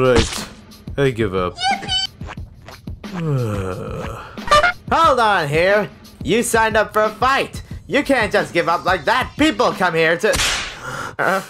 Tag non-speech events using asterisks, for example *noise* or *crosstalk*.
Alright. I give up. *sighs* Hold on here. You signed up for a fight. You can't just give up like that. People come here to... *gasps*